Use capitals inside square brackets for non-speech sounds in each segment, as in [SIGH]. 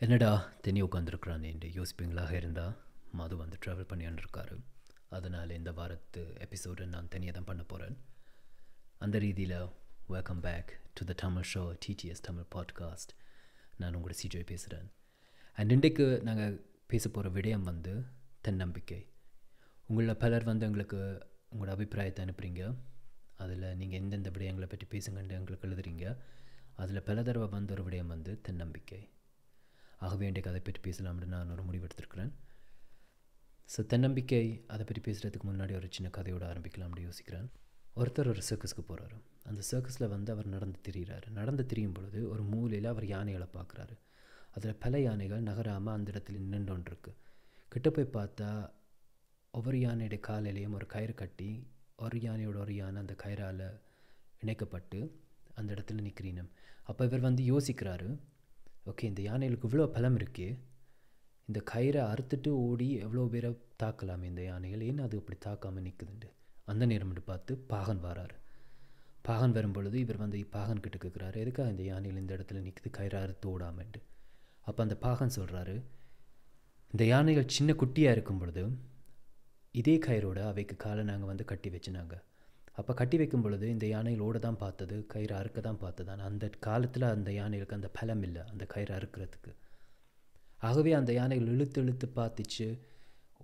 என்னடா தனி உட்காந்துருக்குறான் என்று யோசிப்பீங்களாக இருந்தால் மது வந்து ட்ராவல் பண்ணியான்னு இருக்காரு அதனால் இந்த வாரத்து எபிசோடு நான் தனியாக தான் பண்ண போகிறேன் அந்த ரீதியில் welcome back to the Tamil show TDS Tamil podcast நான் உங்களோட சிஜோய் பேசுகிறேன் அண்ட் இன்றைக்கு நாங்கள் பேச போகிற விடயம் வந்து தன்னம்பிக்கை. உங்களில் பலர் வந்து எங்களுக்கு உங்களோட அபிப்பிராயத்தை அனுப்புகிறீங்க அதில் நீங்கள் எந்தெந்த விடயங்களை பற்றி பேசுங்கன்ட்டு எங்களுக்கு எழுதுறீங்க. அதில் பல தடவை வந்த ஒரு விடயம் வந்து தன்னம்பிக்கை. ஆகவே இன்றைக்கு அதை பற்றி பேசலாம்னு நான் ஒரு முடிவெடுத்திருக்கிறேன் ஸோ தன்னம்பிக்கை அதை பற்றி பேசுகிறதுக்கு முன்னாடி ஒரு சின்ன கதையோடு ஆரம்பிக்கலாம்னு யோசிக்கிறேன். ஒருத்தர் ஒரு சர்க்கஸ்க்கு போகிறாரு அந்த சர்க்கஸில் வந்து அவர் நடந்து திரிகிறாரு நடந்து திரியும் பொழுது ஒரு மூலையில் அவர் யானைகளை பார்க்குறாரு. அதில் பல யானைகள் நகராமல் அந்த இடத்துல நின்றுருக்கு கிட்ட போய் பார்த்தா ஒவ்வொரு யானையோட காலையிலையும் ஒரு கயிறு கட்டி ஒரு யானையோட ஒரு யானை அந்த கயிறால் இணைக்கப்பட்டு அந்த இடத்துல நிற்கிறீனம் அப்போ இவர் வந்து யோசிக்கிறாரு ஓகே இந்த யானைகளுக்கு இவ்வளோ பலம் இருக்குது இந்த கயிறை அறுத்துட்டு ஓடி எவ்வளோ பேரை தாக்கலாமே இந்த யானைகள்? ஏன் அது அப்படி தாக்காமல் நிற்குதுண்டு அந்த நேரம்ட்டு பார்த்து பாகன் வராரு. பாகன் வரும்பொழுது இவர் வந்து பாகன் கிட்ட கேட்குறாரு எதுக்காக இந்த யானைகள் இந்த இடத்துல நிற்குது கயிறை அறுத்து ஓடாமன்ட்டு அப்போ அந்த பாகன் சொல்கிறாரு இந்த யானைகள் சின்ன குட்டியாக இருக்கும் பொழுது இதே கயிறோட அவைக்கு காலை நாங்கள் வந்து கட்டி வச்சுனாங்க. அப்போ கட்டி வைக்கும் பொழுது இந்த யானைகள் ஓட தான் பார்த்தது கயிறு அறுக்க தான் பார்த்தது. ஆனால் அந்த காலத்தில் அந்த யானைகளுக்கு அந்த பலம் இல்லை அந்த கயிறு அறுக்கிறதுக்கு. ஆகவே அந்த யானைகள் இழுத்து இழுத்து பார்த்துச்சு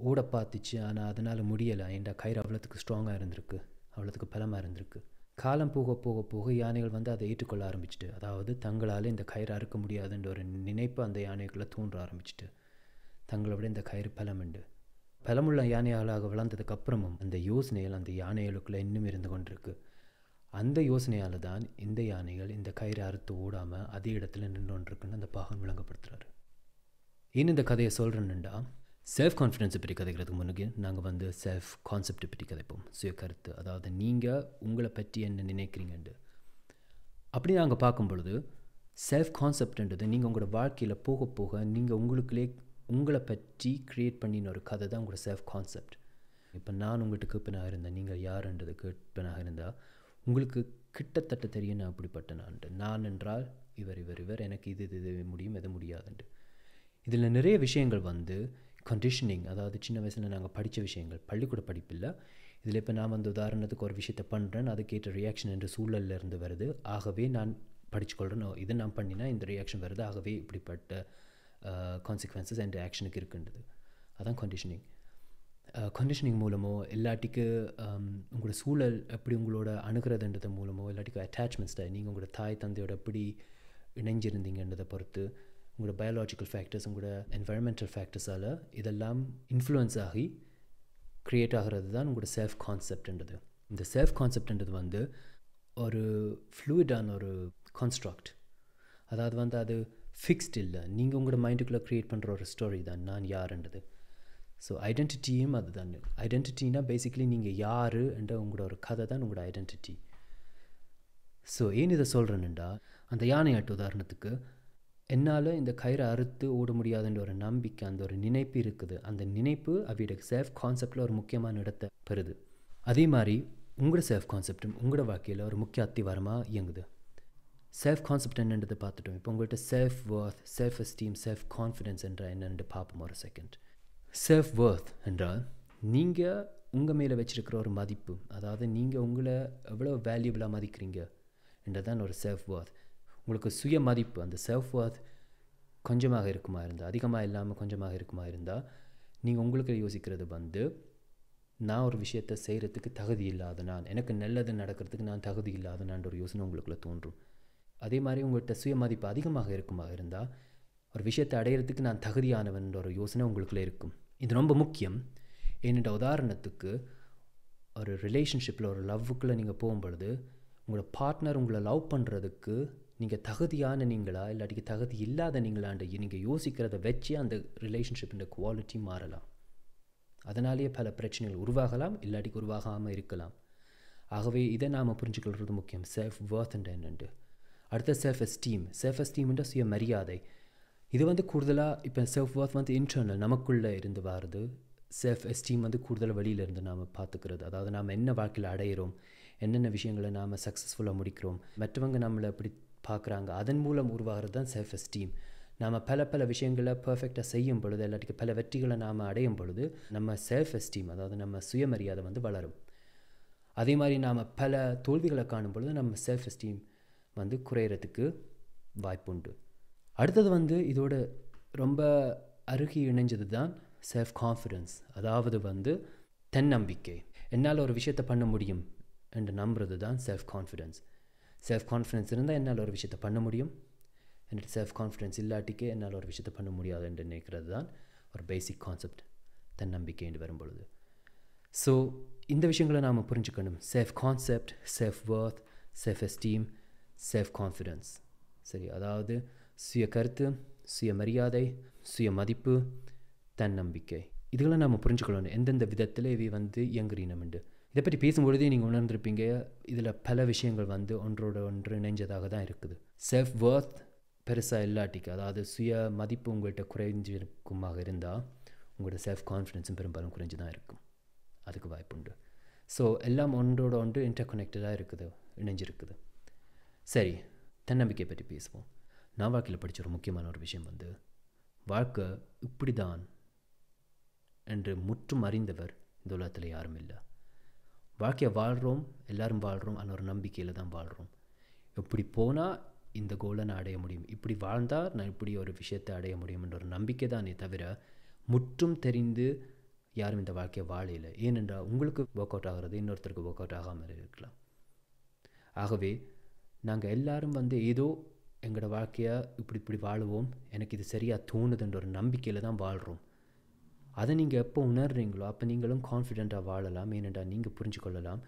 ஓட பார்த்துச்சு ஆனால் அதனால் முடியலை. ஏன்டா கயிறு அவ்வளோத்துக்கு ஸ்ட்ராங்காக இருந்திருக்கு? அவ்வளோத்துக்கு பலமாக இருந்திருக்கு? காலம் போக போக போக யானைகள் வந்து அதை ஏற்றுக்கொள்ள ஆரம்பிச்சிட்டு அதாவது தங்களால் இந்த கயிறு அறுக்க முடியாதுன்ற ஒரு நினைப்பு அந்த யானைகளை தூண்ட ஆரம்பிச்சிட்டு தங்களோட இந்த கயிறு பலமுண்டு பலமுள்ள யானையாளாக வளர்ந்ததுக்கு அப்புறமும் அந்த யோசனைகள் அந்த யானைகளுக்குள்ளே இன்னும் இருந்து கொண்டிருக்கு. அந்த யோசனையால் தான் இந்த யானைகள் இந்த கயிறு அறுத்து ஓடாமல் அதே இடத்துல நின்றுருக்குன்னு அந்த பாகன் விளங்கப்படுத்துகிறாரு ஏன் இந்த கதையை சொல்கிறேன்னுண்டா செல்ஃப் கான்ஃபிடென்ஸை பற்றி கதைக்கிறதுக்கு முன்னுக்கு நாங்கள் வந்து செல்ஃப் கான்செப்டை பற்றி கதைப்போம். சுய கருத்து. அதாவது நீங்கள் உங்களை பற்றி என்ன நினைக்கிறீங்கண்டு. அப்படி நாங்கள் பார்க்கும் பொழுது செல்ஃப் கான்செப்ட்ன்றது நீங்கள் உங்களோட வாழ்க்கையில் போக போக நீங்கள் உங்களுக்குள்ளே உங்களை பற்றி க்ரியேட் பண்ணின ஒரு கதை தான் உங்களோட செல்ஃப் கான்செப்ட் இப்போ நான் உங்கள்கிட்ட கேப்பனாக இருந்தேன் நீங்கள் யாருன்றது கேட்பனாக இருந்தால் உங்களுக்கு கிட்டத்தட்ட தெரியும் நான் அப்படிப்பட்ட நான்ட்டு நான் என்றால் இவர் இவர் இவர் எனக்கு இது இது இது முடியும் எது முடியாதுன்ட்டு. இதில் நிறைய விஷயங்கள் வந்து கண்டிஷனிங் அதாவது சின்ன வயசில் நாங்கள் படித்த விஷயங்கள். பள்ளிக்கூட படிப்பில்லை. இதில் இப்போ நான் வந்து உதாரணத்துக்கு ஒரு விஷயத்தை பண்ணுறேன் அதுக்கேற்ற ரியாக்ஷன் என்ற சூழலில் இருந்து வருது. ஆகவே நான் படிச்சுக்கொள்கிறேன் இதை நான் பண்ணினா இந்த ரியாக்ஷன் வருது. ஆகவே இப்படிப்பட்ட கான்சிக்வன்சஸ் அண்ட் ஆக்ஷனுக்கு இருக்குன்றது. அதான் கண்டிஷனிங் கண்டிஷனிங் uh, மூலமோ இல்லாட்டிக்கு um, உங்களோட சூழல் எப்படி உங்களோட அணுகிறதுன்றது மூலமோ இல்லாட்டிக்கு அட்டாச்மெண்ட்ஸில் நீங்கள் உங்களோட தாய் தந்தையோட எப்படி இணைஞ்சிருந்தீங்கன்றதை பொறுத்து உங்களோட பயாலாஜிக்கல் ஃபேக்டர்ஸ் உங்களோட என்வரன்மெண்டல் ஃபேக்டர்ஸால் இதெல்லாம் இன்ஃப்ளூயன்ஸ் ஆகி க்ரியேட் ஆகிறது தான் உங்களோட செல்ஃப் கான்செப்ட்ன்றது இந்த செல்ஃப் கான்செப்ட்ன்றது வந்து ஒரு ஃப்ளூயிடான ஒரு கான்ஸ்ட்ரக்ட் அதாவது வந்து அது ஃபிக்ஸ்ட் இல்லை. நீங்கள் உங்களோட மைண்டுக்குள்ளே க்ரியேட் பண்ணுற ஒரு ஸ்டோரி தான். நான் யாருன்றது. ஸோ ஐடென்டிட்டியும் அதுதான். ஐடென்டிட்டினா பேசிக்கலி நீங்கள் யார் என்ற உங்களோட ஒரு கதை தான் உங்களோட ஐடென்டிட்டி ஸோ ஏன் இதை சொல்கிறேன்னுண்டா அந்த யானையாட்டு உதாரணத்துக்கு என்னால் இந்த கயிறை அறுத்து ஓட முடியாதுன்ற ஒரு நம்பிக்கை அந்த ஒரு நினைப்பு இருக்குது. அந்த நினைப்பு அவையோட செல்ஃப் கான்செப்டில் ஒரு முக்கியமான இடத்தை பெறுது. அதே மாதிரி உங்களோட செல்ஃப் கான்செப்டும் உங்களோட வாழ்க்கையில் ஒரு முக்கிய அத்திவாரமாக இயங்குது. செல்ஃப் கான்செப்ட் என்னன்றது பார்த்துட்டோம். இப்போ உங்கள்கிட்ட self worth self esteem self confidence என்ற என்னென்று பார்ப்போம் ஒரு செகண்ட் செல்ஃப் ஒர்த் என்றால் நீங்கள் உங்கள் மேலே வச்சுருக்கிற ஒரு மதிப்பு அதாவது நீங்கள் உங்களை எவ்வளோ வேல்யூபிளாக மதிக்கிறீங்க என்றதான் ஒரு செல்ஃப் ஒர்த் உங்களுக்கு சுய மதிப்பு அந்த செல்ஃப் ஒர்த் கொஞ்சமாக இருக்குமா இருந்தால் அதிகமாக இல்லாமல் கொஞ்சமாக இருக்குமா இருந்தால் நீங்கள் உங்களுக்கு யோசிக்கிறது வந்து நான் ஒரு விஷயத்தை செய்கிறதுக்கு தகுதி இல்லாத நான் எனக்கு நல்லது நடக்கிறதுக்கு நான் தகுதி இல்லாத நான் ஒரு யோசனை உங்களுக்குள்ளே தோன்றும். அதே மாதிரி உங்கள்கிட்ட சுயமதிப்பு அதிகமாக இருக்குமா இருந்தால் ஒரு விஷயத்தை அடையிறதுக்கு நான் தகுதியானவன்ற ஒரு யோசனை உங்களுக்குள்ளே இருக்கும். இது ரொம்ப முக்கியம். என்னோட உதாரணத்துக்கு ஒரு ரிலேஷன்ஷிப்பில் ஒரு லவ்வுக்குள்ளே நீங்கள் போகும்பொழுது உங்களோட பார்ட்னர் உங்களை லவ் பண்ணுறதுக்கு நீங்கள் தகுதியான நீங்களா இல்லாட்டிக்கு தகுதி இல்லாத நீங்களாண்டு நீங்கள் யோசிக்கிறத வச்சு அந்த ரிலேஷன்ஷிப்பின் குவாலிட்டி மாறலாம். அதனாலேயே பல பிரச்சனைகள் உருவாகலாம் இல்லாட்டிக்கு உருவாகாமல் இருக்கலாம். ஆகவே இதை நாம் புரிஞ்சுக்கொள்வது முக்கியம். செல்ஃப் ஒர்த் என்னென்று அடுத்த செல்ஃப் எஸ்டீம் செல்ஃப் எஸ்டீம்ன்ற சுய மரியாதை இது வந்து கூடுதலாக இப்போ செல்ஃப் ஒர்த் வந்து இன்டர்னல் நமக்குள்ளே இருந்து வருது. செல்ஃப் எஸ்டீம் வந்து கூடுதலாக வெளியிலேருந்து நாம் பார்த்துக்கிறது அதாவது நாம் என்ன வாழ்க்கையில் அடையிறோம் என்னென்ன விஷயங்களை நாம் சக்ஸஸ்ஃபுல்லாக முடிக்கிறோம் மற்றவங்க நம்மளை எப்படி பார்க்குறாங்க அதன் மூலம் உருவாகிறது தான் செல்ஃப் எஸ்டீம் நாம் பல பல விஷயங்களை பர்ஃபெக்டாக செய்யும் பொழுது இல்லாட்டிக்கு பல வெற்றிகளை நாம் அடையும் பொழுது நம்ம செல்ஃப் எஸ்டீம் அதாவது நம்ம சுயமரியாதை வந்து வளரும். அதே மாதிரி நாம் பல தோல்விகளை காணும் பொழுது நம்ம செல்ஃப் எஸ்டீம் வந்து குறையிறதுக்கு வாய்ப்புண்டு. அடுத்தது வந்து இதோட ரொம்ப அருகி இணைஞ்சது தான் செல்ஃப் கான்ஃபிடென்ஸ் அதாவது வந்து தன்னம்பிக்கை. என்னால் ஒரு விஷயத்தை பண்ண முடியும் என்று நம்புறது தான் செல்ஃப் கான்ஃபிடென்ஸ் செல்ஃப் கான்ஃபிடென்ஸ் இருந்தால் என்னால் ஒரு விஷயத்தை பண்ண முடியும். என்கிட்ட செல்ஃப் கான்ஃபிடென்ஸ் இல்லாட்டிக்கே என்னால் ஒரு விஷயத்தை பண்ண முடியாது என்று நினைக்கிறது தான் ஒரு பேசிக் கான்செப்ட் தன்னம்பிக்கை என்று வரும்பொழுது. ஸோ இந்த விஷயங்களை நாம் புரிஞ்சுக்கணும். Self concept self worth self esteem self confidence சரி அதாவது சுய கருத்து சுய மரியாதை சுய மதிப்பு தன்னம்பிக்கை. இதுகளை நம்ம புரிஞ்சுக்கணும் எந்தெந்த விதத்தில் இவை வந்து இயங்குறீனம்ண்டு இதை பற்றி பேசும்பொழுதே நீங்கள் உணர்ந்திருப்பீங்க இதில் பல விஷயங்கள் வந்து ஒன்றோட ஒன்று இணைஞ்சதாக தான் இருக்குது. செல்ஃப் வர்த் பெருசாக இல்லாட்டிக்கு அதாவது சுய மதிப்பு உங்கள்கிட்ட குறைஞ்சிருக்குமாக இருந்தால் உங்களோட செல்ஃப் கான்ஃபிடென்ஸும் பெரும்பாலும் குறைஞ்சு தான் இருக்கும். அதுக்கு வாய்ப்புண்டு. ஸோ எல்லாம் ஒன்றோட ஒன்று இன்டர் கனெக்டடாக இருக்குது இணைஞ்சிருக்குது. சரி தன்னம்பிக்கை பற்றி பேசுவோம். நான் வாழ்க்கையில் படித்த ஒரு முக்கியமான ஒரு விஷயம் வந்து வாழ்க்கை இப்படி தான் என்று முற்றும் அறிந்தவர் இந்த உலகத்தில் யாரும் இல்லை. வாழ்க்கையை வாழ்கிறோம் எல்லோரும் வாழ்கிறோம் ஆனால் ஒரு நம்பிக்கையில் தான் வாழ்கிறோம் இப்படி போனால் இந்த கோலை நான் அடைய முடியும். இப்படி வாழ்ந்தால் நான் இப்படி ஒரு விஷயத்தை அடைய முடியும் என்ற ஒரு நம்பிக்கை தானே தவிர முற்றும் தெரிந்து யாரும் இந்த வாழ்க்கையை வாழையில் ஏனென்றால் உங்களுக்கு ஒர்க் அவுட் ஆகிறது இன்னொருத்தருக்கு ஒர்க் அவுட் ஆகாமல் இருக்கலாம். ஆகவே நாங்கள் எல்லாரும் வந்து ஏதோ எங்களோட வாழ்க்கையை இப்படி இப்படி வாழுவோம். எனக்கு இது சரியாக தோணுதுன்ற ஒரு நம்பிக்கையில் தான் வாழ்கிறோம் அதை நீங்கள் எப்போ உணர்றீங்களோ அப்போ நீங்களும் கான்ஃபிடெண்ட்டாக வாழலாம். ஏனென்றா நீங்கள் புரிஞ்சு கொள்ளலாம்.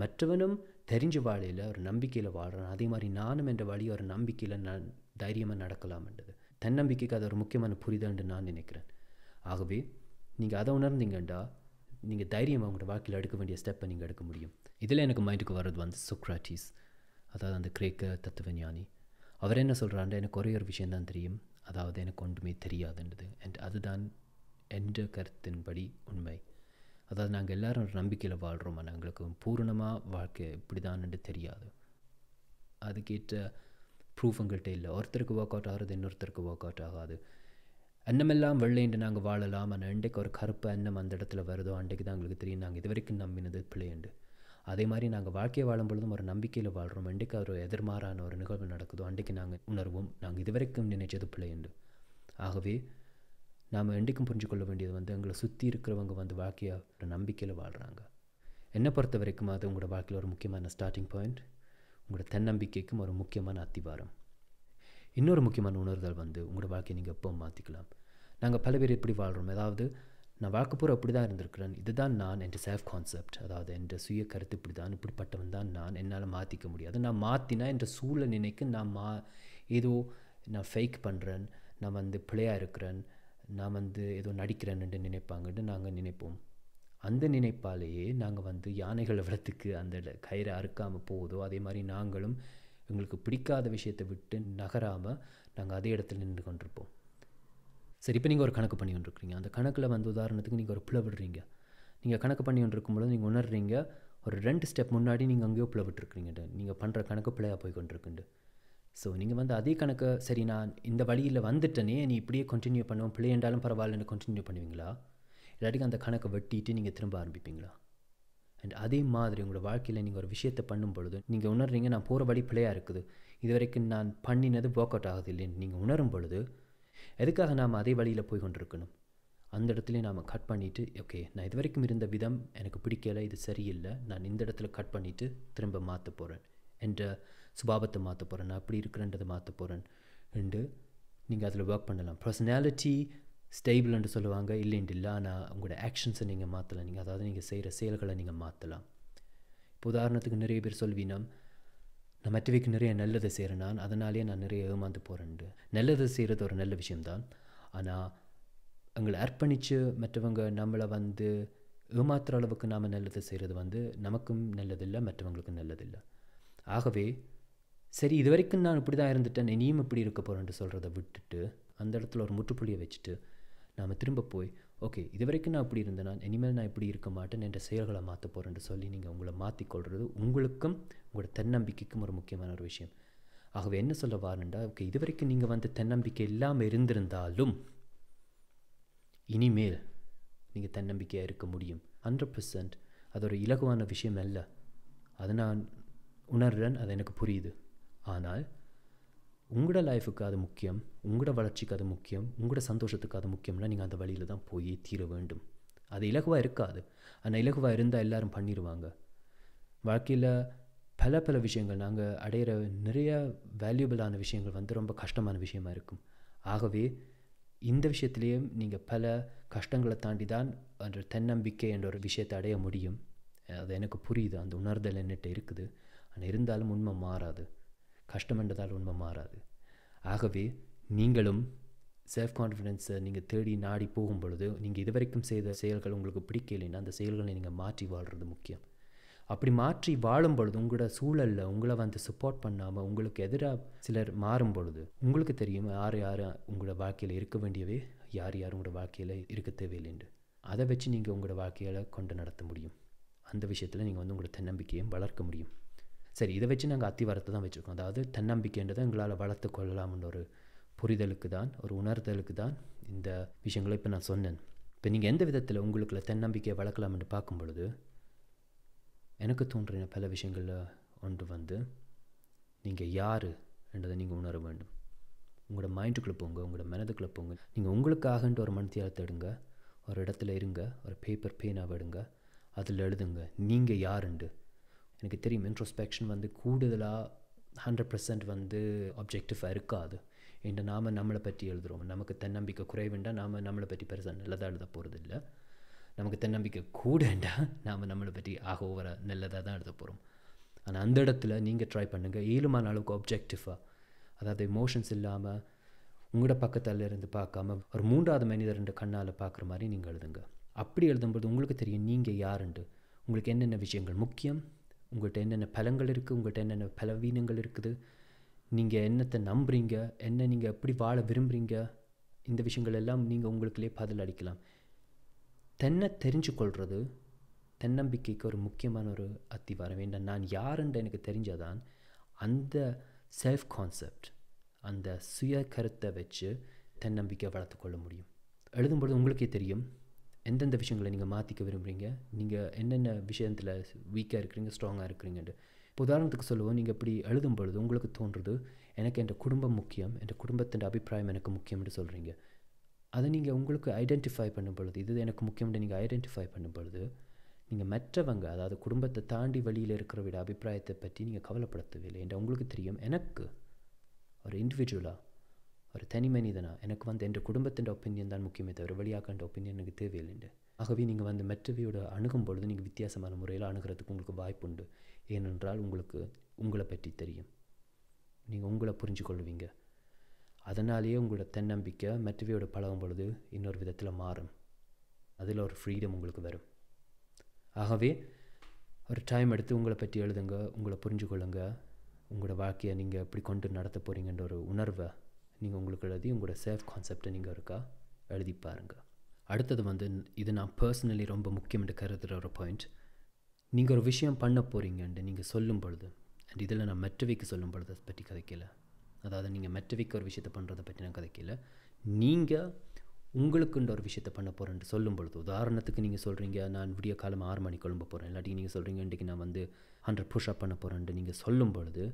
மற்றவனும் தெரிஞ்ச வாழையில் ஒரு நம்பிக்கையில் வாழ்கிறான் அதே மாதிரி நானும் என்ற வழி ஒரு நம்பிக்கையில் நான் தைரியமாக நடக்கலாம்ன்றது தன்னம்பிக்கைக்கு அது ஒரு முக்கியமான புரிதல்னு நான் நினைக்கிறேன். ஆகவே நீங்கள் அதை உணர்ந்தீங்கண்டா நீங்கள் தைரியமாக உங்களோட வாழ்க்கையில் எடுக்க வேண்டிய ஸ்டெப்பை நீங்கள் எடுக்க முடியும். இதில் எனக்கு மைண்டுக்கு வர்றது வந்து சுக்ராட்டிஸ் அதாவது அந்த கிரேக்க தத்துவ ஞானி அவர் என்ன சொல்கிறாண்ட எனக்கு ஒரே ஒரு விஷயந்தான் தெரியும். அதாவது எனக்கு ஒன்றுமே தெரியாதுன்றது. அண்ட் அதுதான் என்ற கருத்தின்படி உண்மை. அதாவது நாங்கள் எல்லோரும் ஒரு நம்பிக்கையில் வாழ்கிறோம் ஆனால் எங்களுக்கு பூரணமாக வாழ்க்கை இப்படி தான்ட்டு தெரியாது. அதுக்கேற்ற ப்ரூஃப் எங்கள்கிட்ட இல்லை. ஒருத்தருக்கு ஒர்க் அவுட் ஆகிறது இன்னொருத்தருக்கு ஒர்க் அவுட் ஆகாது. எண்ணமெல்லாம் வெள்ளைண்டு நாங்கள் வாழலாம்? ஆனால் இன்றைக்கு ஒரு கருப்பு எண்ணம் அந்த இடத்துல வருதோ? அன்றைக்கு தான் எங்களுக்கு தெரியும். நாங்கள் இது வரைக்கும் நம்பினது பிள்ளைண்டு அதே மாதிரி நாங்கள் வாழ்க்கையை வாழும் பொழுதும் ஒரு நம்பிக்கையில் வாழ்கிறோம் அன்றைக்கு ஒரு எதிர்மாறான ஒரு நிகழ்வு நடக்குதோ. அன்றைக்கு நாங்கள் உணர்வோம். நாங்கள் இதுவரைக்கும் நினைச்சது பிள்ளை என்று. ஆகவே நாம் என்றைக்கும் புரிஞ்சு கொள்ள வேண்டியது வந்து எங்களை சுற்றி இருக்கிறவங்க வந்து வாழ்க்கையை ஒரு நம்பிக்கையில் வாழ்கிறாங்க என்னை பொறுத்த வரைக்கும் அது உங்களோட வாழ்க்கையில் ஒரு முக்கியமான ஸ்டார்டிங் பாயிண்ட் உங்களோட தன்னம்பிக்கைக்கும் ஒரு முக்கியமான அத்திவாரம். இன்னொரு முக்கியமான உணர்தல் வந்து உங்களோட வாழ்க்கையை நீங்கள் எப்போ மாற்றிக்கலாம் நாங்கள் பல பேர் எப்படி வாழ்கிறோம் அதாவது நான் வாழ்க்கை அப்படி தான் இருந்திருக்கிறேன். இதுதான் நான் என்ற செல்ஃப் கான்செப்ட் அதாவது என்ற சுய கருத்து இப்படி தான் இப்படிப்பட்டவன் தான் நான். என்னால் மாற்றிக்க முடியாது. நான் மாற்றினா என்ற சூழலை நினைக்க நான் மா ஏதோ நான் ஃபேக் பண்ணுறேன் நான் வந்து பிள்ளையாக இருக்கிறேன். நான் வந்து ஏதோ நடிக்கிறேன்ட்டு நினைப்பாங்கன்ட்டு நாங்கள் நினைப்போம். அந்த நினைப்பாலேயே நாங்கள் வந்து யானைகள் விடத்துக்கு அந்த கயிறை அறுக்காமல் போகுதோ அதே மாதிரி நாங்களும் எங்களுக்கு பிடிக்காத விஷயத்தை விட்டு நகராமல் நாங்கள் அதே இடத்துல நின்று கொண்டிருப்போம். சரி இப்போ நீங்கள் ஒரு கணக்கு பண்ணி கொண்டிருக்கிறீங்க. அந்த கணக்கில் வந்து உதாரணத்துக்கு நீங்கள் ஒரு பிள்ளை விடுறீங்க நீங்கள் கணக்கு பண்ணி கொண்டிருக்கும்போது நீங்கள் உணர்றீங்க ஒரு ரெண்டு ஸ்டெப் முன்னாடி நீங்கள் அங்கேயோ பிள்ளை விட்டுருக்குறீங்க நீங்கள் பண்ணுற கணக்கு பிள்ளையாக போய் கொண்டிருக்குண்டு ஸோ நீங்கள் வந்து அதே கணக்கை சரி நான் இந்த வழியில் வந்துட்டனே நீ இப்படியே கண்டினியூ பண்ணுவோம் பிள்ளை என்றாலும் பரவாயில்லன்னு கண்டினியூ பண்ணுவீங்களா? இல்லாட்டிக்கு அந்த கணக்கை வெட்டிட்டு நீங்கள் திரும்ப ஆரம்பிப்பீங்களா? அண்ட் அதே மாதிரி உங்களோட வாழ்க்கையில் நீங்கள் ஒரு விஷயத்தை பண்ணும் பொழுது நீங்கள் உணர்றீங்க நான் போகிற வழி பிள்ளையாக இருக்குது. இது வரைக்கும் நான் பண்ணினது ஒர்க் அவுட் ஆகுது இல்லைன்னு நீங்கள் உணரும் பொழுது எதுக்காக நாம் அதே வழியில் போய் கொண்டிருக்கணும்? அந்த இடத்துலையும் நாம் கட் பண்ணிவிட்டு ஓகே நான் இது வரைக்கும் இருந்த விதம் எனக்கு பிடிக்கலை இது சரியில்லை நான் இந்த இடத்துல கட் பண்ணிவிட்டு திரும்ப மாற்ற போகிறேன் என்ற சுபாவத்தை மாற்ற போகிறேன் நான் அப்படி இருக்கிறேன்றதை மாற்ற போகிறேன் என்று நீங்கள் அதில் ஒர்க் பண்ணலாம். பர்சனாலிட்டி ஸ்டேபிள்னு சொல்லுவாங்க இல்லைன்ட்டு இல்லை ஆனால் உங்களோட ஆக்ஷன்ஸை நீங்கள் மாற்றலாம் நீங்கள் அதாவது நீங்கள் செய்கிற செயல்களை நீங்கள் மாற்றலாம் இப்போ உதாரணத்துக்கு நிறைய பேர் சொல்வீனம் நான் மற்றவைக்கு நிறைய நல்லதை செய்கிறேன் நான் அதனாலேயே நான் நிறைய ஏமாந்து போகிறேன்ட்டு நல்லதை செய்கிறது ஒரு நல்ல விஷயம்தான். ஆனால் எங்களை அர்ப்பணித்து மற்றவங்க நம்மளை வந்து ஏமாத்துற அளவுக்கு நாம் நல்லதை செய்கிறது வந்து நமக்கும் நல்லதில்லை மற்றவங்களுக்கும் நல்லதில்லை. ஆகவே சரி இது வரைக்கும் நான் இப்படி தான் இருந்துட்டேன் இனியும் இப்படி இருக்க போகிறேன்ட்டு சொல்கிறத விட்டுட்டு அந்த இடத்துல ஒரு முற்றுப்புள்ளியை வச்சுட்டு நாம் திரும்ப போய் ஓகே இது வரைக்கும் நான் இப்படி இருந்தேன் நான் இனிமேல் நான் இப்படி இருக்க மாட்டேன் என்ற செயல்களை மாற்ற போகிறேன்ட்டு சொல்லி நீங்கள் உங்களை மாற்றிக்கொள்வது உங்களுக்கும் உங்களோட தன்னம்பிக்கைக்கும் ஒரு முக்கியமான ஒரு விஷயம். ஆகவே என்ன சொல்ல வாருண்டா ஓகே இது வரைக்கும் நீங்கள் வந்து தன்னம்பிக்கை இல்லாமல் இருந்திருந்தாலும் இனிமேல் நீங்கள் தன்னம்பிக்கையாக இருக்க முடியும். ஹண்ட்ரட் பர்சன்ட் அது ஒரு இலகுவான விஷயம் அல்ல. அதை நான் உணர்றேன் அது எனக்கு புரியுது. ஆனால் உங்களோட லைஃபுக்கு அது முக்கியம் உங்களோட வளர்ச்சிக்கு அது முக்கியம் உங்களோட சந்தோஷத்துக்கு அது முக்கியம்னா நீங்கள் அந்த வழியில் தான் போய் தீர வேண்டும். அது இலகுவாக இருக்காது. ஆனால் இலகுவாக இருந்தால் எல்லாரும் பண்ணிடுவாங்க வாழ்க்கையில் பல பல விஷயங்கள் நாங்கள் அடையிற நிறைய வேல்யூபிளான விஷயங்கள் வந்து ரொம்ப கஷ்டமான விஷயமா இருக்கும். ஆகவே இந்த விஷயத்துலேயும் நீங்கள் பல கஷ்டங்களை தாண்டி தான் அந்த தன்னம்பிக்கை என்ற ஒரு விஷயத்தை அடைய முடியும். அது எனக்கு புரியுது. அந்த உணர்தல் என்னட்டு இருக்குது. ஆனால் இருந்தாலும் உண்மை மாறாது. கஷ்டம் என்றதால் உண்மை மாறாது. ஆகவே நீங்களும் செல்ஃப் கான்ஃபிடென்ஸை நீங்கள் தேடி நாடி போகும் பொழுது நீங்கள் இதுவரைக்கும் செய்த செயல்கள் உங்களுக்கு பிடிக்கலைன்னா அந்த செயல்களை நீங்கள் மாற்றி வாழ்கிறது முக்கியம். அப்படி மாற்றி வாழும் பொழுது உங்களோட சூழலில் உங்களை வந்து சப்போர்ட் பண்ணாமல் உங்களுக்கு எதிராக சிலர் மாறும் பொழுது உங்களுக்கு தெரியும் யார் யார் உங்களோட வாழ்க்கையில் இருக்க வேண்டியவே யார் யார் உங்களோட வாழ்க்கையில் இருக்க தேவையில்லைண்டு அதை வச்சு நீங்கள் உங்களோட வாழ்க்கையில் கொண்டு நடத்த முடியும். அந்த விஷயத்தில் நீங்கள் வந்து உங்களோட தன்னம்பிக்கையும் வளர்க்க முடியும். சரி இதை வச்சு நாங்கள் அத்திவாரத்தை தான் வச்சுருக்கோம். அதாவது தன்னம்பிக்கைன்றதை எங்களால் வளர்த்து கொள்ளலாம்னு ஒரு புரிதலுக்கு தான் ஒரு உணர்தலுக்கு தான் இந்த விஷயங்களை இப்போ நான் சொன்னேன். இப்போ நீங்கள் எந்த விதத்தில் உங்களுக்குள்ள தன்னம்பிக்கையை வளர்க்கலாம்னு பார்க்கும் பொழுது எனக்கு தோன்றின பல விஷயங்களில் ஒன்று வந்து நீங்கள் யார் என்றதை நீங்கள் உணர வேண்டும். உங்களோட மைண்டுக்குள்ளே போங்க உங்களோட மனதுக்குள்ளே போங்க. நீங்கள் உங்களுக்காகன்ட்டு ஒரு மனத்தியாலத்தை எடுங்க ஒரு இடத்துல இருங்க ஒரு பேப்பர் பேனாக எடுங்க அதில் எழுதுங்க நீங்கள் யாருண்டு? எனக்கு தெரியும் இன்ட்ரோஸ்பெக்ஷன் வந்து கூடுதலாக ஹண்ட்ரட் பர்சன்ட் வந்து ஆப்ஜெக்டிவாக இருக்காது. என்று நாம் நம்மளை பற்றி எழுதுகிறோம் நமக்கு தன்னம்பிக்கை குறைவுண்டா நாம் நம்மளை பற்றி பெருசாக நல்லதாக எழுத போகிறது இல்லை நமக்கு தன்னம்பிக்கை கூடண்டா நாம் நம்மளை பற்றி ஆக ஓவர நல்லதாக தான் எழுத போகிறோம் ஆனால் அந்த இடத்துல நீங்கள் ட்ரை பண்ணுங்கள் ஏழுமான அளவுக்கு ஆப்ஜெக்டிவாக அதாவது எமோஷன்ஸ் இல்லாமல் உங்களோட பக்கத்தில் இருந்து பார்க்காம ஒரு மூன்றாவது மனிதர் கண்ணால் பார்க்குற மாதிரி நீங்கள் எழுதுங்க. அப்படி எழுதும்போது உங்களுக்கு தெரியும் நீங்கள் யாருண்டு. உங்களுக்கு என்னென்ன விஷயங்கள் முக்கியம்? உங்கள்கிட்ட என்னென்ன பலங்கள் இருக்குது உங்கள்கிட்ட என்னென்ன பலவீனங்கள் இருக்குது? நீங்கள் என்னத்தை நம்புகிறீங்க என்ன நீங்கள் எப்படி வாழ விரும்புகிறீங்க இந்த விஷயங்கள் எல்லாம் நீங்கள் உங்களுக்குள்ளே பதில் அளிக்கலாம் தென்னை தெரிஞ்சு கொள்வது தன்னம்பிக்கைக்கு ஒரு முக்கியமான ஒரு அத்திவாரம். வேண்டாம் நான் யாருன்ற எனக்கு தெரிஞ்சதான் அந்த செல்ஃப் கான்செப்ட் அந்த சுய கருத்தை வச்சு தன்னம்பிக்கை வளர்த்துக்கொள்ள முடியும். எழுதும்பொழுது உங்களுக்கே தெரியும் எந்தெந்த விஷயங்களை நீங்கள் மாற்றிக்க விரும்புகிறீங்க நீங்கள் என்னென்ன விஷயத்தில் வீக்காக இருக்கிறீங்க ஸ்ட்ராங்காக இருக்கிறீங்கன்ட்டு. இப்போ உதாரணத்துக்கு சொல்லுவோம் நீங்கள் இப்படி எழுதும் பொழுது உங்களுக்கு தோன்றுறது எனக்கு என் குடும்பம் முக்கியம் என் குடும்பத்தின் அபிப்பிராயம் எனக்கு முக்கியம்னு சொல்கிறீங்க அதை நீங்கள் உங்களுக்கு ஐடென்டிஃபை பண்ணும் பொழுது இது எனக்கு முக்கியம்னு நீங்கள் ஐடென்டிஃபை பண்ணும் பொழுது நீங்கள் மற்றவங்க அதாவது குடும்பத்தை தாண்டி வழியில் இருக்கிற விட அபிப்பிராயத்தை பற்றி நீங்கள் கவலைப்படுத்தவில்லை என்ற உங்களுக்கு தெரியும். எனக்கு ஒரு இண்டிவிஜுவலாக ஒரு தனி மனிதனா எனக்கு வந்து என் குடும்பத்தின் ஒப்பீனியன் தான் முக்கியமே தவிர வெளியாக்காண்ட ஒப்பீனியன் எனக்கு தேவையில்லைண்டு ஆகவே நீங்கள் வந்து மற்றவையோட அணுகும் பொழுது நீங்கள் வித்தியாசமான முறையில் அணுகிறதுக்கு உங்களுக்கு வாய்ப்புண்டு. ஏனென்றால் உங்களுக்கு உங்களை பற்றி தெரியும். நீங்கள் உங்களை புரிஞ்சு கொள்வீங்க அதனாலேயே உங்களோட தன்னம்பிக்கை மற்றவையோட பழகும் பொழுது இன்னொரு விதத்தில் மாறும். அதில் ஒரு ஃப்ரீடம் உங்களுக்கு வரும். ஆகவே ஒரு டைம் எடுத்து உங்களை பற்றி எழுதுங்க உங்களை புரிஞ்சு கொள்ளுங்க. உங்களோட வாழ்க்கையை நீங்கள் எப்படி கொண்டு நடத்த போகிறீங்கன்ற ஒரு உணர்வை நீங்கள் உங்களுக்கு எழுதி உங்களோட செல்ஃப் கான்செப்டை நீங்கள் இருக்கா எழுதி பாருங்கள் அடுத்தது வந்து இது நான் பர்சனலி ரொம்ப முக்கியம்னு கருதுகிற ஒரு பாயிண்ட் நீங்கள் ஒரு விஷயம் பண்ண போகிறீங்கன்ட்டு நீங்கள் சொல்லும் பொழுது அண்ட் இதில் நான் மற்றவைக்கு சொல்லும் பொழுது அதை பற்றி கதைக்கல. அதாவது நீங்கள் மெட்ரிவிக்கு ஒரு விஷயத்தை பண்ணுறதை பற்றி நான் கதைக்கல. நீங்கள் உங்களுக்குன்ற ஒரு விஷயத்தை பண்ண போகிறேன்ட்டு சொல்லும் பொழுது உதாரணத்துக்கு நீங்கள் சொல்கிறீங்க நான் விடிய காலம் ஆறு மணிக்கு எழும்ப போகிறேன் இல்லாட்டி நீங்கள் சொல்கிறீங்க இன்றைக்கி நான் வந்து ஹண்ட்ரட் புஷ்அப் பண்ண போகிறேன்ட்டு நீங்கள் சொல்லும் பொழுது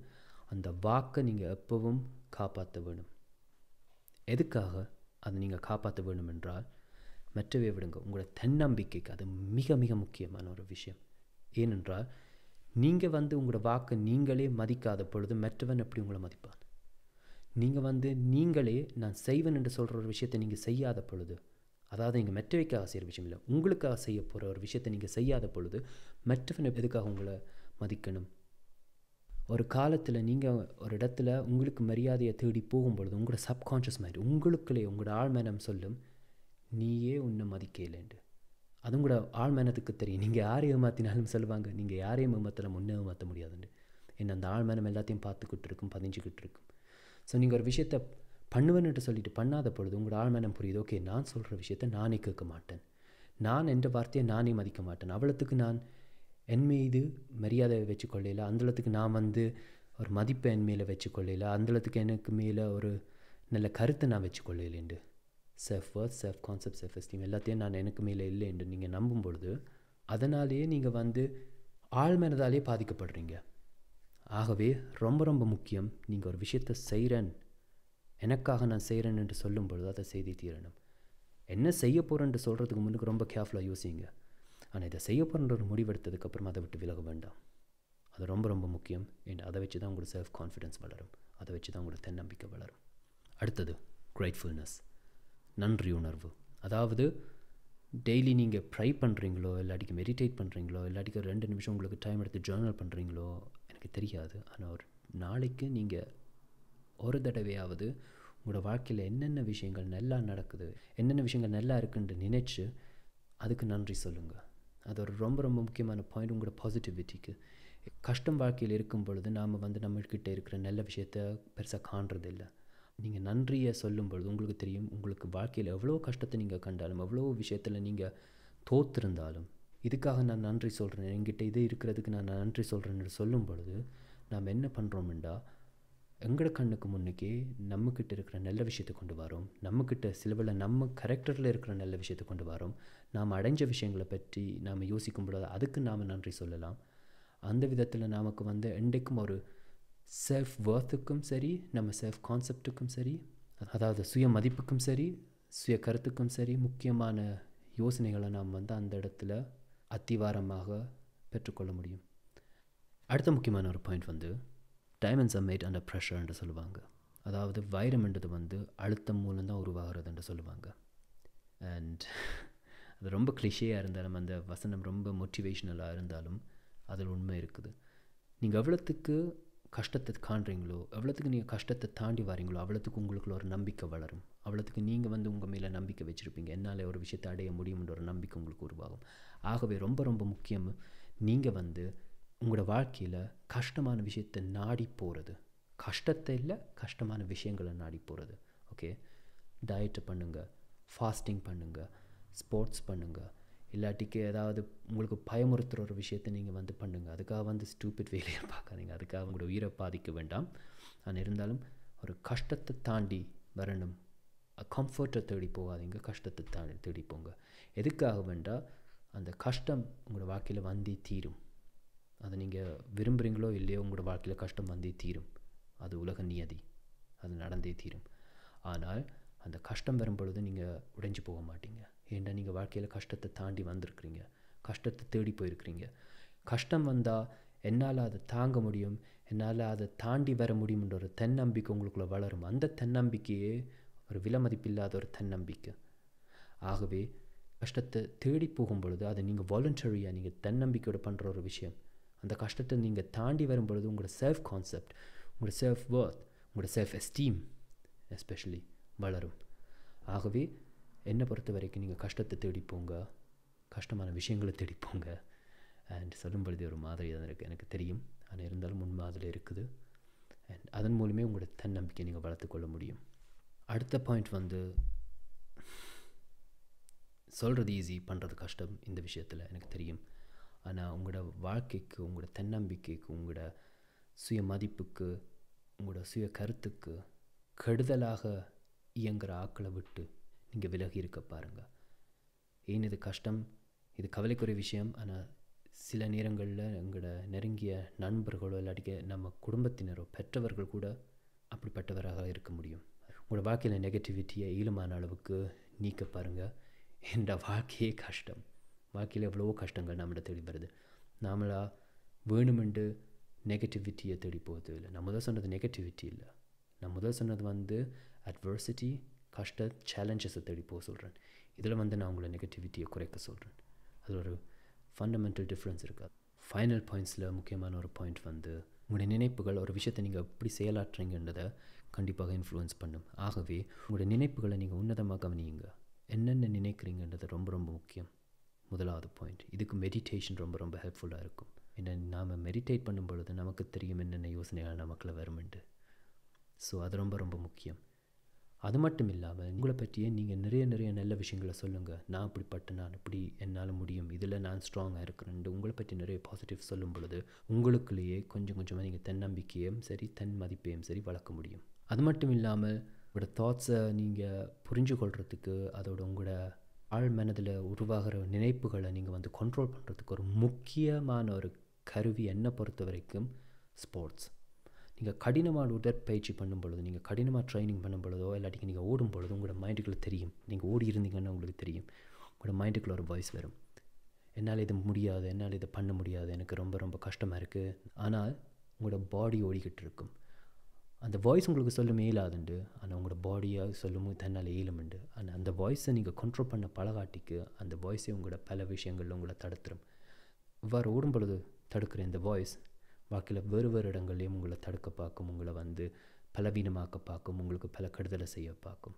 அந்த வாக்கை நீங்கள் எப்போவும் காப்பாற்ற வேணும். எதுக்காக அதை நீங்கள் காப்பாற்ற வேணும் என்றால் மற்றவே விடுங்க. உங்களோட தன்னம்பிக்கைக்கு அது மிக மிக முக்கியமான ஒரு விஷயம். ஏனென்றால் நீங்கள் வந்து உங்களோட வாக்கை நீங்களே மதிக்காத பொழுது மற்றவன் எப்படி உங்களை மதிப்பான்? நீங்கள் வந்து நீங்களே நான் செய்வேன் என்று சொல்கிற ஒரு விஷயத்தை நீங்கள் செய்யாத பொழுது அதாவது நீங்கள் மெற்றவைக்காக செய்கிற விஷயம் இல்லை உங்களுக்காக செய்ய போகிற ஒரு விஷயத்தை நீங்கள் செய்யாத பொழுது மற்றவன் எதுக்காக உங்களை மதிக்கணும்? ஒரு காலத்தில் நீங்கள் ஒரு இடத்துல உங்களுக்கு மரியாதையை தேடி போகும்பொழுது உங்களோட சப்கான்ஷியஸ் மாதிரி உங்களுக்குள்ளே உங்களோட ஆழ்மனம் சொல்லும் நீயே உன்னை மதிக்கலைன்ட்டு அது உங்களோட ஆழ்மனத்துக்கு தெரியும். நீங்கள் யாரையும் ஏமாற்றினாலும் சொல்லுவாங்க நீங்கள் யாரையும் ஏமாத்தலாம் முன்னே ஏமாற்ற முடியாதுன்னு என்ன அந்த ஆழ்மனம் எல்லாத்தையும் பார்த்துக்கிட்டு இருக்கும் பதிஞ்சுக்கிட்டு இருக்கும். ஸோ நீங்கள் ஒரு விஷயத்தை பண்ணுவேன்னுட்டு சொல்லிட்டு பண்ணாத பொழுது உங்களோட ஆழ்மனம் புரியுது. ஓகே நான் சொல்கிற விஷயத்த நானே கேட்க மாட்டேன். நான் என்ற வார்த்தையை நானே மதிக்க மாட்டேன். அவ்வளோத்துக்கு நான் என் மீது மரியாதை வச்சுக்கொள்ளையில அந்தளத்துக்கு நான் வந்து ஒரு மதிப்பை என் மேலே வச்சுக்கொள்ளையில அந்தளத்துக்கு எனக்கு மேலே ஒரு நல்ல கருத்தை நான் வச்சுக்கொள்ளையிலேண்டு self worth self concept self esteem எல்லாத்தையும் நான் எனக்கு மேலே இல்லை என்று நீங்கள் நம்பும் பொழுது அதனாலேயே நீங்கள் வந்து ஆழ்மனதாலே பாதிக்கப்படுறீங்க. ஆகவே ரொம்ப ரொம்ப முக்கியம் நீங்கள் ஒரு விஷயத்தை செய்கிறேன் எனக்காக நான் செய்கிறேன் என்று சொல்லும் பொழுது அதை செய்தி தீரணும். என்ன செய்ய போகிறேன்ட்டு சொல்கிறதுக்கு முன்னுக்கு ரொம்ப கேர்ஃபுல்லாக யோசிங்க. ஆனால் இதை செய்ய போகிறன்ற ஒரு முடிவெடுத்ததுக்கப்புறம் அதை விட்டு விலக வேண்டாம். அது ரொம்ப ரொம்ப முக்கியம். அண்ட் அதை வச்சு தான் உங்களோட செல்ஃப் கான்ஃபிடென்ஸ் வளரும். அதை வச்சு தான் உங்களோட தன்னம்பிக்கை வளரும். அடுத்தது கிரேட்ஃபுல்னஸ் நன்றி உணர்வு. அதாவது டெய்லி நீங்கள் ப்ரை பண்ணுறீங்களோ இல்லாட்டிக்கு மெடிடேட் பண்ணுறீங்களோ இல்லாட்டிக்கு ரெண்டு நிமிஷம் உங்களுக்கு டைம் எடுத்து ஜேர்னல் பண்ணுறீங்களோ எனக்கு தெரியாது. ஆனால் ஒரு நாளைக்கு நீங்கள் ஒரு தடவையாவது உங்களோட வாழ்க்கையில் என்னென்ன விஷயங்கள் நல்லா நடக்குது என்னென்ன விஷயங்கள் நல்லா இருக்குன்னு நினச்சி அதுக்கு நன்றி சொல்லுங்கள் அது ஒரு ரொம்ப ரொம்ப முக்கியமான பாயிண்ட் உங்களோட பாசிட்டிவிட்டிக்கு கஷ்டம் வாழ்க்கையில் இருக்கும் பொழுது நாம் வந்து நம்மக்கிட்ட இருக்கிற நல்ல விஷயத்த பெருசாக காண்றதில்லை. நீங்கள் நன்றியை சொல்லும் பொழுது உங்களுக்கு தெரியும் உங்களுக்கு வாழ்க்கையில் எவ்வளோ கஷ்டத்தை நீங்கள் கண்டாலும் எவ்வளோ விஷயத்தில் நீங்கள் தோத்திருந்தாலும் இதுக்காக நான் நன்றி சொல்கிறேன் என்கிட்ட இது இருக்கிறதுக்கு நான் நன்றி சொல்கிறேன்னு சொல்லும் பொழுது நாம் என்ன பண்ணுறோம்டா எங்களோட கண்ணுக்கு முன்னுக்கே நம்மக்கிட்ட இருக்கிற நல்ல விஷயத்தை கொண்டு வரோம். நம்மக்கிட்ட சிலவில் நம்ம கரெக்டரில் இருக்கிற நல்ல விஷயத்தை கொண்டு வரோம். நாம் அடைஞ்ச விஷயங்களை பற்றி நாம் யோசிக்கும் பொழுது அதுக்கு நாம் நன்றி சொல்லலாம். அந்த விதத்தில் நமக்கு வந்து என்றைக்கும் ஒரு செல்ஃப் ஒர்த்துக்கும் சரி நம்ம செல்ஃப் கான்செப்டுக்கும் சரி அதாவது சுய மதிப்புக்கும் சரி சுய கருத்துக்கும் சரி முக்கியமான யோசனைகளை நாம் வந்து அந்த இடத்துல அத்திவாரமாக பெற்றுக்கொள்ள முடியும். அடுத்த முக்கியமான ஒரு பாயிண்ட் வந்து diamonds are made under pressure என்று சொல்லுவாங்க. அதாவது வைரம்ன்றது வந்து அழுத்தம் மூலம்தான் உருவாகிறதுன்னு சொல்லுவாங்க. அண்ட் [LAUGHS] அது ரொம்ப கிளிஷேயாக இருந்தாலும் அந்த வசனம் ரொம்ப மோட்டிவேஷ்னலாக இருந்தாலும் அதில் உண்மை இருக்குது. நீங்கள் எவ்வளோத்துக்கு கஷ்டத்தை காண்றீங்களோ எவ்வளோத்துக்கு நீங்கள் கஷ்டத்தை தாண்டி வரீங்களோ அவ்வளோத்துக்கு உங்களுக்குள்ள ஒரு நம்பிக்கை வளரும். அவ்வளோத்துக்கு நீங்கள் வந்து உங்கள் மேலே நம்பிக்கை வச்சுருப்பீங்க. என்னால் ஒரு விஷயத்தை அடைய முடியும்ன்ற ஒரு நம்பிக்கை உங்களுக்கு உருவாகும். ஆகவே ரொம்ப ரொம்ப முக்கியம் நீங்கள் வந்து உங்களோட வாழ்க்கையில் கஷ்டமான விஷயத்தை நாடி போகிறது கஷ்டத்தை இல்லை கஷ்டமான விஷயங்களை நாடி போகிறது ஓகே டயட்டை பண்ணுங்கள் ஃபாஸ்டிங் பண்ணுங்கள் ஸ்போர்ட்ஸ் பண்ணுங்கள் இல்லாட்டிக்கு ஏதாவது உங்களுக்கு பயமுறுத்துகிற ஒரு விஷயத்தை நீங்கள் வந்து பண்ணுங்கள் அதுக்காக வந்து ஸ்டூபிட் வேலையை பார்க்காதீங்க. அதுக்காக உங்களோட உயிரை பாதிக்க வேண்டாம். ஆனால் இருந்தாலும் ஒரு கஷ்டத்தை தாண்டி வரணும். கம்ஃபர்ட்டை தேடி போகாதீங்க கஷ்டத்தை தாண்டி தேடி போங்க. எதுக்காக வேண்டால் அந்த கஷ்டம் உங்களோட வாழ்க்கையில் வந்தே தீரும். அதை நீங்கள் விரும்புகிறீங்களோ இல்லையோ உங்களோட வாழ்க்கையில் கஷ்டம் வந்தே தீரும். அது உலக நியதி. அது நடந்தே தீரும். ஆனால் அந்த கஷ்டம் வரும் பொழுது நீங்கள் உடைஞ்சு போக மாட்டீங்க. ஏன்டா நீங்கள் வாழ்க்கையில் கஷ்டத்தை தாண்டி வந்திருக்கிறீங்க? கஷ்டத்தை தேடி போயிருக்கிறீங்க. கஷ்டம் வந்தால் என்னால் அதை தாங்க முடியும் என்னால் அதை தாண்டி வர முடியும்ன்ற ஒரு தன்னம்பிக்கை உங்களுக்குள்ளே வளரும். அந்த தன்னம்பிக்கையே ஒரு விலமதிப்பில்லாத ஒரு தன்னம்பிக்கை. ஆகவே கஷ்டத்தை தேடி போகும் பொழுது அதை நீங்கள் வாலண்டரியாக நீங்கள் தன்னம்பிக்கையோடு பண்ணுற ஒரு விஷயம். அந்த கஷ்டத்தை நீங்கள் தாண்டி வரும் பொழுது உங்களோட செல்ஃப் கான்செப்ட் உங்களோட செல்ஃப் ஒர்த் உங்களோட செல்ஃப் எஸ்டீம் எஸ்பெஷலி வளரும். ஆகவே என்னை பொறுத்த வரைக்கும் நீங்கள் கஷ்டத்தை தேடி போங்க. கஷ்டமான விஷயங்களை தேடி போங்க. அண்ட் சொல்லும் பொழுது ஒரு மாதிரி தான் இருக்குது எனக்கு தெரியும். ஆனால் இருந்தாலும் முன்மாதிரி இருக்குது. அண்ட் அதன் மூலமே உங்களோட தன்னம்பிக்கை நீங்கள் வளர்த்துக்கொள்ள முடியும். அடுத்த பாயிண்ட் வந்து சொல்கிறது ஈஸி பண்ணுறது கஷ்டம். இந்த விஷயத்தில் எனக்கு தெரியும். ஆனால் உங்களோட வாழ்க்கைக்கு உங்களோட தன்னம்பிக்கைக்கு உங்களோட சுய மதிப்புக்கு உங்களோட சுய கருத்துக்கு கெடுதலாக இயங்குகிற ஆக்களை விட்டு நீங்கள் விலகி இருக்க பாருங்கள் ஏன் இது கஷ்டம்? இது கவலைக்குரிய விஷயம். ஆனால் சில நேரங்களில் எங்களோட நெருங்கிய நண்பர்களோ இல்லாட்டிக்க நம்ம குடும்பத்தினரோ பெற்றவர்கள் கூட அப்படிப்பட்டவராக இருக்க முடியும். உங்களோட வாழ்க்கையில் நெகட்டிவிட்டியை ஈழமான அளவுக்கு நீக்க பாருங்கள் என்ற வாழ்க்கையே கஷ்டம். வாழ்க்கையில் எவ்வளவோ கஷ்டங்கள் நம்மகிட்ட தேடி வருது. நாமளா வேணுமெண்டு நெகட்டிவிட்டியை தேடி போகிறது இல்லை. நான் முதல் சொன்னது நெகட்டிவிட்டி இல்லை. நான் முதல் சொன்னது வந்து அட்வர்சிட்டி கஷ்ட சேலஞ்சஸை தேடி போக சொல்கிறேன் இதில் வந்து நான் உங்களை நெகட்டிவிட்டியை குறைக்க சொல்கிறேன் அது ஒரு ஃபண்டமெண்டல் டிஃப்ரென்ஸ் இருக்காது ஃபைனல் பாயிண்ட்ஸில் முக்கியமான ஒரு பாயிண்ட் வந்து உங்களுடைய நினைப்புகள் ஒரு விஷயத்தை நீங்கள் எப்படி செயலாற்றுறீங்கன்றதை கண்டிப்பாக இன்ஃப்ளூயன்ஸ் பண்ணும். ஆகவே உங்களுடைய நினைப்புகளை நீங்கள் உன்னதமாக கவனியுங்க. என்னென்ன நினைக்கிறீங்கன்றது ரொம்ப ரொம்ப முக்கியம். முதலாவது பாயிண்ட் இதுக்கு மெடிடேஷன் ரொம்ப ரொம்ப ஹெல்ப்ஃபுல்லாக இருக்கும். ஏன்னா நாம் மெடிடேட் பண்ணும் பொழுது நமக்கு தெரியும் என்னென்ன யோசனைகள் நமக்குள்ள வருமெண்டு ஸோ அது ரொம்ப ரொம்ப முக்கியம். அது மட்டும் இல்லாமல் உங்களை பற்றியே நீங்கள் நிறைய நிறைய நல்ல விஷயங்களை சொல்லுங்கள் நான் இப்படிப்பட்ட நான் இப்படி என்னால் முடியும். இதில் நான் ஸ்ட்ராங்காக இருக்கிறேன் உங்களை பற்றி நிறைய பாசிட்டிவ் சொல்லும் பொழுது உங்களுக்குள்ளேயே கொஞ்சம் கொஞ்சமாக நீங்கள் தன்னம்பிக்கையும் சரி தன் மதிப்பையும் சரி வளர்க்க முடியும். அது மட்டும் இல்லாமல் உங்களோட தாட்ஸை நீங்கள் புரிஞ்சு கொள்கிறதுக்கு அதோட உங்களோட ஆழ் மனதில் உருவாகிற நினைப்புகளை நீங்கள் வந்து கண்ட்ரோல் பண்ணுறதுக்கு ஒரு முக்கியமான ஒரு கருவி என்னை பொறுத்த வரைக்கும் ஸ்போர்ட்ஸ் நீங்கள் கடினமான உடற்பயிற்சி பண்ணும் பொழுது நீங்கள் கடினமாக ட்ரைனிங் பண்ணும் பொழுதோ இல்லாட்டி நீங்கள் ஓடும் பொழுது உங்களோட மைண்டுக்குள்ளே தெரியும். நீங்கள் ஓடி இருந்தீங்கன்னா உங்களுக்கு தெரியும். உங்களோட மைண்டுக்குள்ளே ஒரு வாய்ஸ் வரும். என்னால் இது முடியாது என்னால் இதை பண்ண முடியாது எனக்கு ரொம்ப ரொம்ப கஷ்டமாக இருக்குது ஆனால் உங்களோட பாடி ஓடிக்கிட்டு இருக்கும். அந்த வாய்ஸ் உங்களுக்கு சொல்லும் இயலாதுண்டு ஆனால் உங்களோட பாடியாக சொல்லும் தன்னால் இயலுமுண்டு ஆனால் அந்த வாய்ஸை நீங்கள் கண்ட்ரோல் பண்ண பழகாட்டிக்கு அந்த வாய்ஸே உங்களோட பல விஷயங்களில் உங்களை தடுத்துரும். இவ்வாறு ஓடும் பொழுது தடுக்கிற இந்த வாய்ஸ் வாழ்க்கையில் வேறு வேறு இடங்கள்லையும் உங்களை தடுக்க பார்க்கும் உங்களை வந்து பலவீனமாக்க பார்க்கும் உங்களுக்கு பல கெடுதலை செய்ய பார்க்கும்.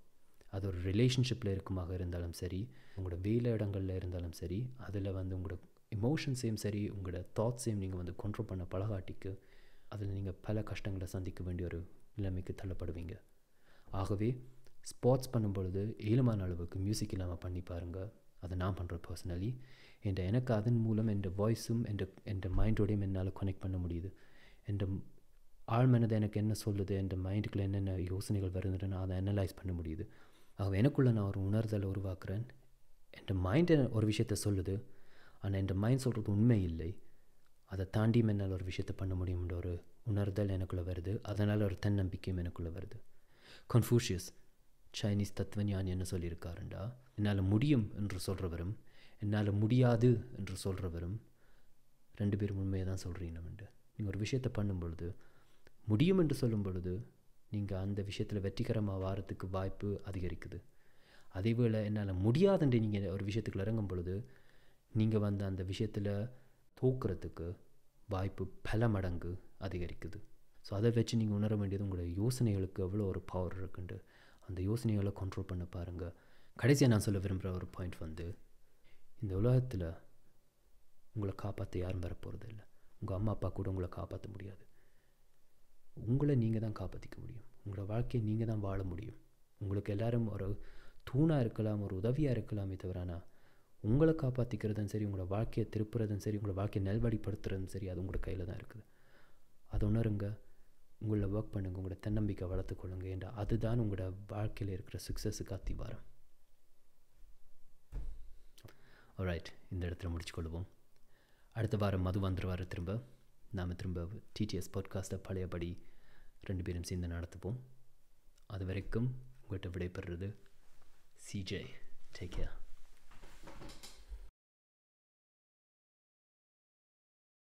அது ஒரு ரிலேஷன்ஷிப்பில் இருக்குமாக இருந்தாலும் சரி உங்களோட வேலை இடங்களில் இருந்தாலும் சரி அதில் வந்து உங்களோட இமோஷன்ஸையும் சரி உங்களோட தாட்ஸையும் நீங்கள் வந்து கண்ட்ரோல் பண்ண பழகாட்டிக்கு அதில் நீங்கள் பல கஷ்டங்களை சந்திக்க வேண்டிய ஒரு நிலைமைக்கு தள்ளப்படுவீங்க. ஆகவே ஸ்போர்ட்ஸ் பண்ணும்பொழுது ஏழுமான அளவுக்கு மியூசிக் இல்லாமல் பண்ணி பாருங்கள் அதை நான் பண்ணுறேன் பர்சனலி என்ற எனக்கு அதன் மூலம் என் வாய்ஸும் என் என் மைண்டோடையும் என்னால் கனெக்ட் பண்ண முடியுது. என் ஆழ்மனதை எனக்கு என்ன சொல்லுது என் மைண்டுக்குள்ளே என்னென்ன யோசனைகள் வருதுன்னு அதை அனலைஸ் பண்ண முடியுது. ஆகவே எனக்குள்ளே நான் ஒரு உணர்தலை உருவாக்குறேன். என் மைண்டு ஒரு விஷயத்த சொல்லுது. ஆனால் என் மைண்ட் சொல்கிறது உண்மை இல்லை. அதை தாண்டி என்னால் ஒரு விஷயத்தை பண்ண முடியும்ன்ற ஒரு உணர்தல் எனக்குள்ளே வருது. அதனால் ஒரு தன்னம்பிக்கையும் எனக்குள்ளே வருது. கன்ஃபூஷியஸ் சைனீஸ் தத்துவஞானி என்ன சொல்லியிருக்காருண்டா? என்னால் முடியும் என்று சொல்கிறவரும் என்னால் முடியாது என்று சொல்கிறவரும் ரெண்டு பேரும் உண்மையை தான் சொல்கிறீங்கன்ட்டு நீங்கள் ஒரு விஷயத்தை பண்ணும் பொழுது முடியும் என்று சொல்லும் பொழுது நீங்கள் அந்த விஷயத்தில் வெற்றிகரமாக வாரத்துக்கு வாய்ப்பு அதிகரிக்குது. அதேவேளை என்னால் முடியாதுன்ற நீங்கள் ஒரு விஷயத்துக்குள்ள இறங்கும் பொழுது நீங்கள் வந்து அந்த விஷயத்தில் தோக்குறதுக்கு வாய்ப்பு பல மடங்கு அதிகரிக்குது. ஸோ அதை வச்சு நீங்கள் உணர வேண்டியது உங்களோட யோசனைகளுக்கு எவ்வளோ ஒரு பவர் இருக்குண்டு அந்த யோசனைகளை கண்ட்ரோல் பண்ண பாருங்கள் கடைசியாக நான் சொல்ல விரும்புகிற ஒரு பாயிண்ட் வந்து இந்த உலகத்தில் உங்களை காப்பாற்ற யாரும் வரப்போகிறது இல்லை உங்கள் அம்மா அப்பா கூட உங்களை காப்பாற்ற முடியாது. உங்களை நீங்கள் தான் காப்பாற்றிக்க முடியும். உங்களோட வாழ்க்கையை நீங்கள் தான் வாழ முடியும். உங்களுக்கு எல்லோரும் ஒரு தூணாக இருக்கலாம் ஒரு உதவியாக இருக்கலாமே தவிர ஆனால் உங்களை காப்பாற்றிக்கிறதும் சரி உங்களோட வாழ்க்கையை திருப்புறதும் சரி உங்களோட வாழ்க்கையை நல்வழிப்படுத்துறதும் சரி அது உங்களோட கையில் தான் இருக்குது. அதை உணருங்க. உங்களை ஒர்க் பண்ணுங்கள் உங்களோட தன்னம்பிக்கை வளர்த்துக்கொள்ளுங்க என்ற அதுதான் உங்களோட வாழ்க்கையில் இருக்கிற சக்ஸஸுக்கு அத்திவாரம். ரைட் இந்த இடத்துல முடிச்சுக்கொள்வோம் அடுத்த வாரம் மது வந்துடுவார் திரும்ப. நாம் திரும்ப டிடிஎஸ் பாட்காஸ்ட்டை பழையபடி ரெண்டு பேரும் சேர்ந்து நடத்துவோம் அது வரைக்கும் உங்கள்கிட்ட விடைபெறுறது சிஜே டேக் கேர்